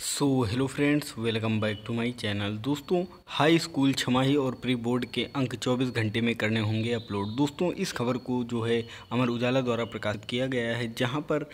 So hello friends welcome back to my channel दोस्तों high school छमाही और pre board के अंक 24 घंटे में करने होंगे अपलोड दोस्तों, इस खबर को जो है अमर उजाला द्वारा प्रकाशित किया गया है, जहाँ पर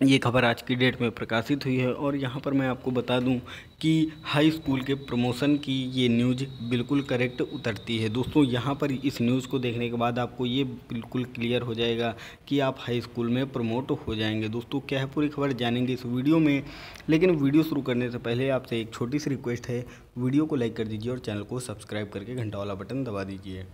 ये खबर आज की डेट में प्रकाशित हुई है और यहाँ पर मैं आपको बता दूँ कि हाई स्कूल के प्रमोशन की ये न्यूज़ बिल्कुल करेक्ट उतरती है। दोस्तों, यहाँ पर इस न्यूज़ को देखने के बाद आपको ये बिल्कुल क्लियर हो जाएगा कि आप हाई स्कूल में प्रमोट हो जाएँगे। दोस्तों, क्या है पूरी खबर जानेंगे इस वीडियो में, लेकिन वीडियो शुरू करने से पहले आपसे एक छोटी सी रिक्वेस्ट है, वीडियो को लाइक कर दीजिए और चैनल को सब्सक्राइब करके घंटा वाला बटन दबा दीजिए।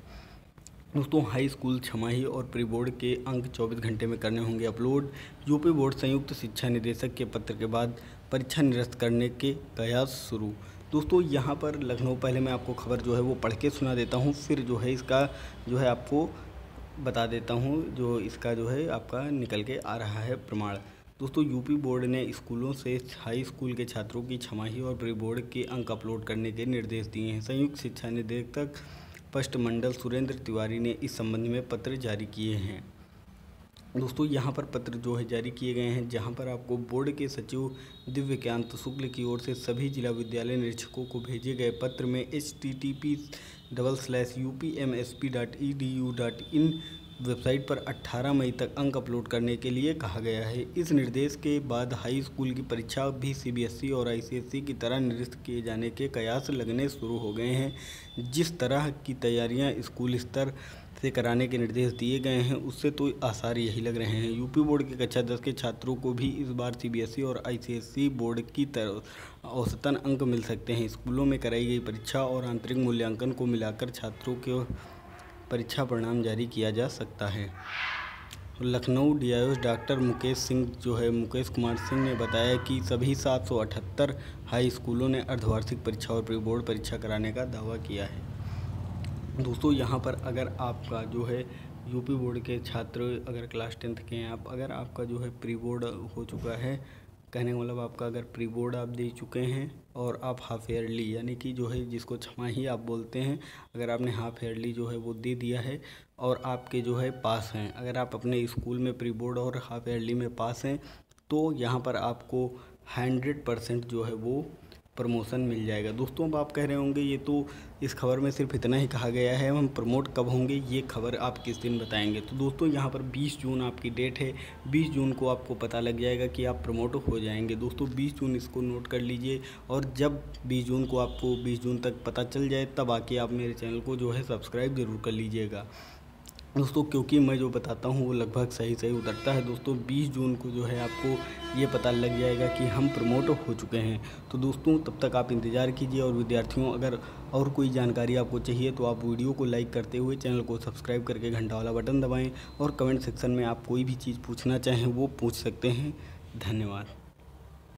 दोस्तों हाई स्कूल छमाही और प्री बोर्ड के अंक 24 घंटे में करने होंगे अपलोड यूपी बोर्ड संयुक्त शिक्षा निदेशक के पत्र के बाद परीक्षा निरस्त करने के प्रयास शुरू। दोस्तों, यहाँ पर लखनऊ, पहले मैं आपको खबर जो है वो पढ़ के सुना देता हूँ, फिर जो है इसका जो है आपको बता देता हूँ, जो इसका जो है आपका निकल के आ रहा है प्रमाण। दोस्तों यूपी बोर्ड ने स्कूलों से हाई स्कूल के छात्रों की छमाही और प्री बोर्ड के अंक अपलोड करने के निर्देश दिए हैं। संयुक्त शिक्षा निदेशक मंडल सुरेंद्र तिवारी ने इस संबंध में पत्र जारी किए हैं। दोस्तों, यहाँ पर पत्र जो है जारी किए गए हैं, जहाँ पर आपको बोर्ड के सचिव दिव्यकांत शुक्ल की ओर से सभी जिला विद्यालय निरीक्षकों को भेजे गए पत्र में H T T P double slash U P M S P dot E D U dot in website पर 18 मई तक अंक अपलोड करने के लिए कहा गया है। इस निर्देश के बाद हाई स्कूल की परीक्षा भी सीबीएसई और आईसीएसई की तरह निरस्त किए जाने के कयास लगने शुरू हो गए हैं। जिस तरह की तैयारियाँ स्कूल स्तर से कराने के निर्देश दिए गए हैं, उससे तो आसार यही लग रहे हैं। यूपी बोर्ड के कक्षा दस के छात्रों को भी इस बार सीबीएसई और आईसीएसई बोर्ड की तरह औसतन अंक मिल सकते हैं। स्कूलों में कराई गई परीक्षा और आंतरिक मूल्यांकन को मिलाकर छात्रों के परीक्षा परिणाम जारी किया जा सकता है। लखनऊ डी डॉक्टर मुकेश सिंह जो है, मुकेश कुमार सिंह ने बताया कि सभी 778 हाई स्कूलों ने अर्धवार्षिक परीक्षा और प्री बोर्ड परीक्षा कराने का दावा किया है। दोस्तों, यहाँ पर अगर आपका जो है, यूपी बोर्ड के छात्र अगर क्लास टेंथ के हैं, आप अगर आपका जो है प्री बोर्ड हो चुका है कहने का मतलब आपका अगर प्री बोर्ड आप दे चुके हैं और आप हाफ़ ईयरली यानी कि जो है जिसको छमाही आप बोलते हैं, अगर आपने हाफ़ ईयरली जो है वो दे दिया है और आपके जो है पास हैं। अगर आप अपने स्कूल में प्री बोर्ड और हाफ़ ईयरली में पास हैं तो यहाँ पर आपको हंड्रेड परसेंट जो है वो प्रमोशन मिल जाएगा। दोस्तों, अब आप कह रहे होंगे, ये तो इस खबर में सिर्फ़ इतना ही कहा गया है, हम प्रमोट कब होंगे, ये खबर आप किस दिन बताएँगे? तो दोस्तों, यहाँ पर 20 जून आपकी डेट है। 20 जून को आपको पता लग जाएगा कि आप प्रमोट हो जाएँगे। दोस्तों 20 जून इसको नोट कर लीजिए और जब 20 जून को आपको 20 जून तक पता चल जाए, तब आके आप मेरे चैनल को जो है सब्सक्राइब ज़रूर कर लीजिएगा। दोस्तों, क्योंकि मैं जो बताता हूँ, वो लगभग सही सही उतरता है। दोस्तों 20 जून को जो है आपको ये पता लग जाएगा कि हम प्रमोट हो चुके हैं। तो दोस्तों, तब तक आप इंतज़ार कीजिए और विद्यार्थियों, अगर और कोई जानकारी आपको चाहिए तो आप वीडियो को लाइक करते हुए चैनल को सब्सक्राइब करके घंटा वाला बटन दबाएँ और कमेंट सेक्शन में आप कोई भी चीज़ पूछना चाहें, वो पूछ सकते हैं। धन्यवाद।